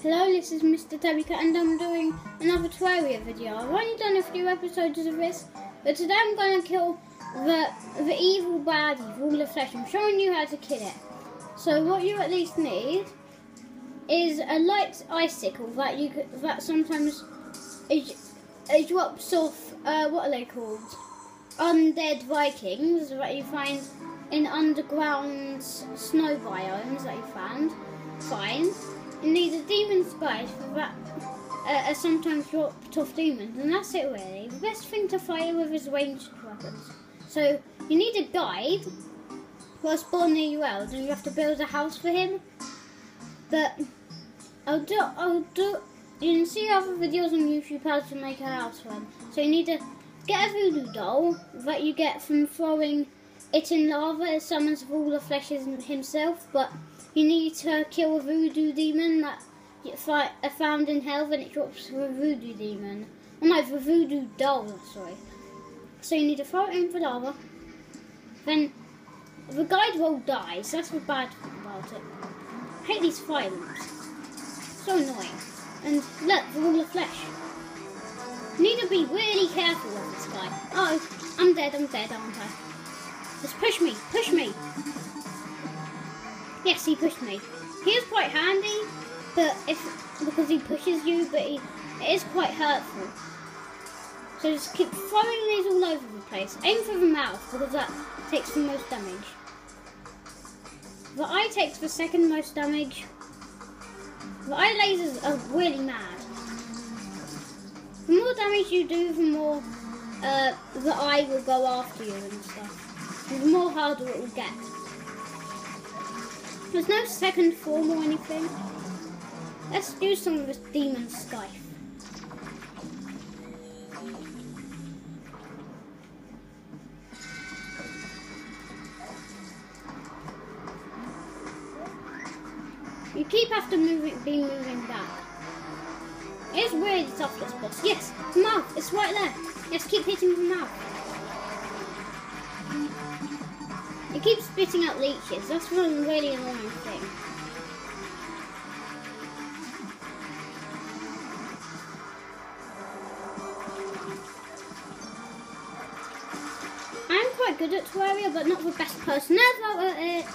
Hello, this is Mr. Tabbycat and I'm doing another Terraria video. I've only done a few episodes of this, but today I'm going to kill the the evil baddie, Wall of Flesh. I'm showing you how to kill it. So what you at least need is a light icicle that you that sometimes it, it drops off, uh, what are they called? Undead Vikings that you find in underground snow biomes that you found. Fine. You need a demon scythe for that. Uh, sometimes dropped off demons, and that's it really. The best thing to fight with is ranged weapons. So you need a guide a spawn near you else, and you have to build a house for him. But I'll do. I'll do. You can see other videos on YouTube how to make a house for him. So you need to get a voodoo doll that you get from throwing it in lava. It summons all the flesh himself, but you need to kill a voodoo demon that you fight, uh, found in hell, then it drops a voodoo demon. Oh no, for voodoo doll, sorry. So you need to throw it in the lava. Then the guide roll dies. That's the bad thing about it. I hate these fire loops. So annoying. And look, the wall of flesh. You need to be really careful with this guy. Oh, I'm dead, I'm dead, aren't I? Just push me, push me. Yes, he pushed me. He is quite handy, but if because he pushes you, but he, it is quite hurtful. So just keep throwing these all over the place. Aim for the mouth because that takes the most damage. The eye takes the second most damage. The eye lasers are really mad. The more damage you do, the more uh, the eye will go after you and stuff. The more harder it will get. There's no second form or anything. Let's do some of this demon scythe. You keep after moving, be moving back. It's really tough this boss. Yes, mouth, it's right there. Yes, keep hitting the mouth. It keeps spitting out leeches. That's one really annoying thing. I'm quite good at Terraria, but not the best person ever at it.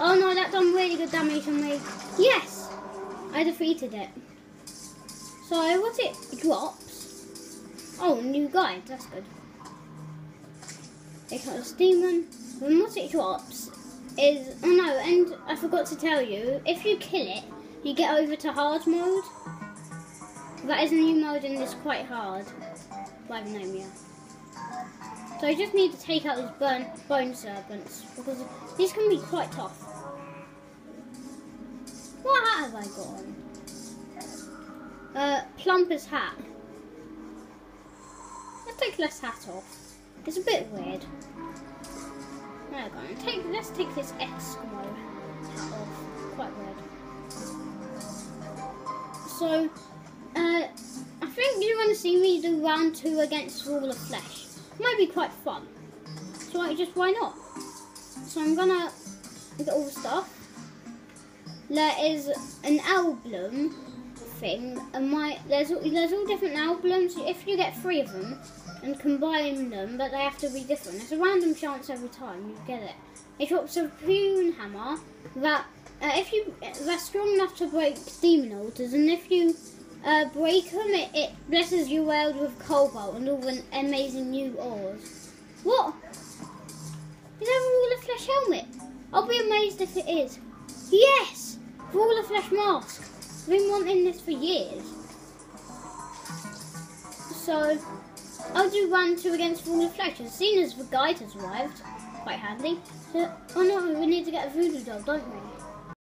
Oh no, that done really good damage on me. Yes! I defeated it. So what it drops? Oh, new guide, that's good. They got a demon. When what it drops is oh no, and I forgot to tell you, if you kill it, you get over to hard mode. That is a new mode and it's quite hard. By the name, yeah. So I just need to take out these burn, bone serpents because these can be quite tough. What hat have I got on? Uh, Plumber's hat. Let's take this hat off. It's a bit weird. Take, let's take this Eskimo hat off. Quite weird. So, uh, I think you want to see me do round two against Wall of Flesh. Might be quite fun. So I just why not? So I'm gonna get all the stuff. There is an album thing, and my there's there's all different albums. If you get three of them, and combine them, but they have to be different. It's a random chance every time you get it. It drops a Pwnhammer that uh, if you that's strong enough to break demon altars, and if you uh, break them, it, it blesses your world with cobalt and all the amazing new ores. What? Is that a Wall of Flesh helmet? I'll be amazed if it is. Yes! Wall of Flesh mask. I've been wanting this for years. So, I'll do one two against of Flesh. As soon as the guide has arrived, quite handy. So, oh no, we need to get a voodoo doll, don't we?